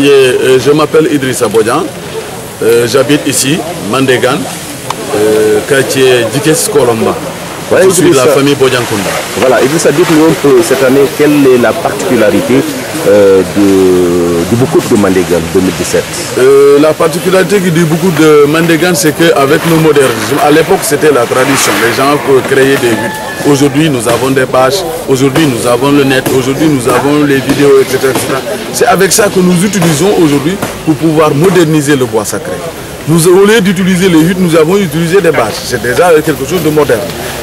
Euh, Je m'appelle Idrissa Bodjan. Euh, J'habite ici, Mandégan, euh, quartier Dikes Kolomba. Voilà, Je suis de la famille Bodjan Kunda. Voilà, Idrissa, dites-nous un peu cette année, quelle est la particularité euh, de, du de Mandégan 2017 Euh, la particularité dit beaucoup de Mandégan, c'est qu'avec le modernisme, à l'époque c'était la tradition. Les gens créaient des huttes. Aujourd'hui, nous avons des bâches. Aujourd'hui, nous avons le net. Aujourd'hui, nous avons les vidéos, etc. etc. C'est avec ça que nous utilisons aujourd'hui pour pouvoir moderniser le bois sacré. Nous, au lieu d'utiliser les huttes, nous avons utilisé des bâches. C'est déjà quelque chose de moderne.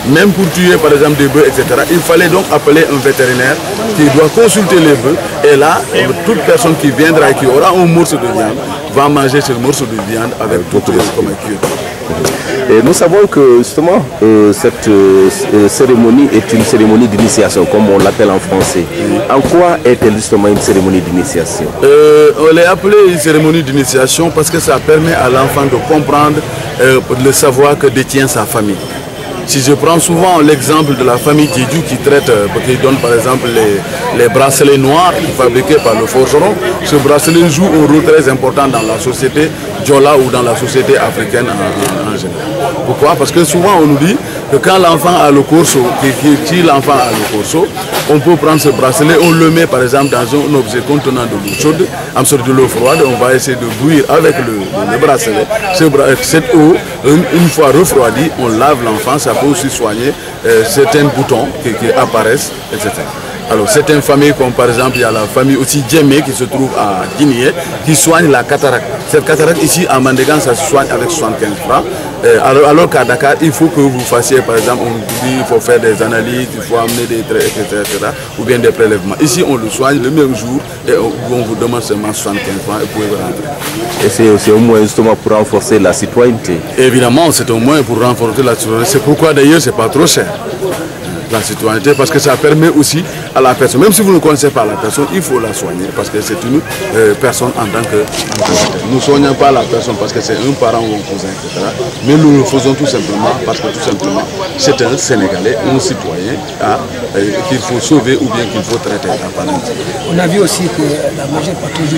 Même pour tuer, par exemple, des bœufs, etc. Il fallait donc appeler un vétérinaire qui doit consulter les bœufs. Et là, toute personne qui viendra et qui aura un morceau de viande va manger ce morceau de viande avec beaucoup de comme. Et nous savons que justement euh, cette euh, euh, cérémonie est une cérémonie d'initiation, comme on l'appelle en français. En quoi est-elle justement une cérémonie d'initiation? Euh, on l'a appelé une cérémonie d'initiation parce que ça permet à l'enfant de comprendre euh, le savoir que détient sa famille. Si je prends souvent l'exemple de la famille Djedju qui traite, euh, qui donne par exemple les, les bracelets noirs fabriqués par le forgeron, ce bracelet joue un rôle très important dans la société Djola ou dans la société africaine en général. Pourquoi? Parce que souvent on nous dit que quand l'enfant a le corso, si l'enfant a le corso, on peut prendre ce bracelet, on le met par exemple dans un objet contenant de l'eau chaude, en sorte de l'eau froide, on va essayer de bouillir avec le, le bracelet. Ce bra- cette eau, une, une fois refroidie, on lave l'enfant, ça peut aussi soigner euh, certains boutons qui, qui apparaissent, etc. Alors certaines familles comme par exemple il y a la famille aussi Djemé qui se trouve à Guinée qui soigne la cataracte. Cette cataracte ici à Mandégan ça se soigne avec 75 francs. Euh, alors alors qu'à Dakar il faut que vous fassiez par exemple on vous dit il faut faire des analyses, il faut amener des traits etc., etc., ou bien des prélèvements. Ici on le soigne le même jour et on, vous demande seulement 75 francs et vous pouvez rentrer. Et c'est c'est au moins justement pour renforcer la citoyenneté. Évidemment, c'est au moins pour renforcer la citoyenneté. C'est pourquoi d'ailleurs, c'est pas trop cher. La citoyenneté, parce que ça permet aussi à la personne, même si vous ne connaissez pas la personne, il faut la soigner parce que c'est une euh, personne en tant que. Nous ne soignons pas la personne parce que c'est un parent ou un cousin, etc. Mais nous le faisons tout simplement parce que tout simplement, c'est un Sénégalais, un citoyen ah, euh, qu'il faut sauver ou bien qu'il faut traiter. On a vu aussi que la majeure partie du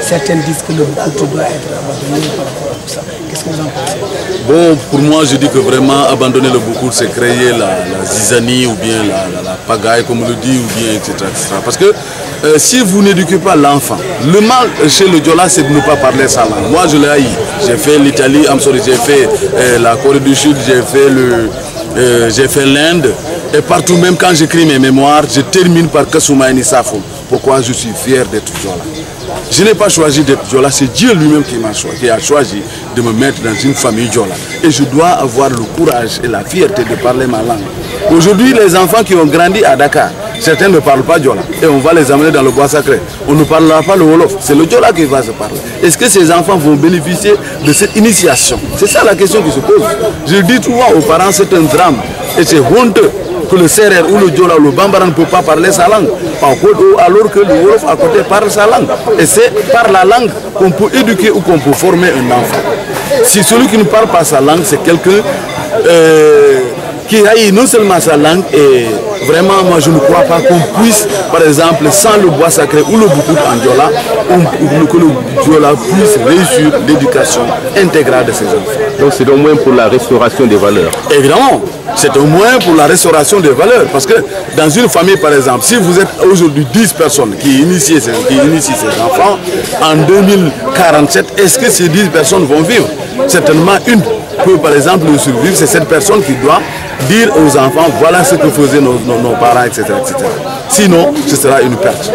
certaines disent que le couple doit être abandonné par Qu'est-ce que vous en pensez Bon, pour moi, je dis que vraiment abandonner le beaucoup, c'est créer la, zizanie ou bien la, pagaille, comme on le dit, ou bien etc. etc. Parce que euh, si vous n'éduquez pas l'enfant, le mal chez le Diola, c'est de ne pas parler sa langue. Moi, je l'ai haï. J'ai fait l'Italie, j'ai fait euh, la Corée du Sud, j'ai fait euh, j'ai fait l'Inde. Et partout, même quand j'écris mes mémoires, je termine par Kasoumaïni Safo. Pourquoi je suis fier d'être Diola je n'ai pas choisi d'être Diola, c'est Dieu lui-même qui m'a choisi, qui a choisi de me mettre dans une famille Diola. Et je dois avoir le courage et la fierté de parler ma langue. Aujourd'hui, les enfants qui ont grandi à Dakar, certains ne parlent pas Diola. Et on va les amener dans le bois sacré. On ne parlera pas le Wolof. C'est le Diola qui va se parler. Est-ce que ces enfants vont bénéficier de cette initiation? C'est ça la question qui se pose. Je dis souvent aux parents, c'est un drame. Et c'est honteux que le Serer ou le Diola ou le Bambara ne peut pas parler sa langue, alors que le Wolof à côté parle sa langue. Et c'est par la langue qu'on peut éduquer ou qu'on peut former un enfant. Si celui qui ne parle pas sa langue, c'est quelqu'un euh, qui haït non seulement sa langue, et vraiment, moi je ne crois pas qu'on puisse, par exemple, sans le bois sacré ou le boucout en Diola, on- que le Diola puisse réussir l'éducation intégrale de ses enfants. Donc c'est au moins pour la restauration des valeurs. Évidemment, c'est au moins pour la restauration des valeurs. Parce que dans une famille, par exemple, si vous êtes aujourd'hui 10 personnes qui initient, ces, qui initient ces enfants, en 2047, est-ce que ces 10 personnes vont vivre? Certainement une peut, par exemple, survivre. C'est cette personne qui doit dire aux enfants, voilà ce que faisaient nos, nos- nos parents, etc., etc. Sinon, ce sera une perte.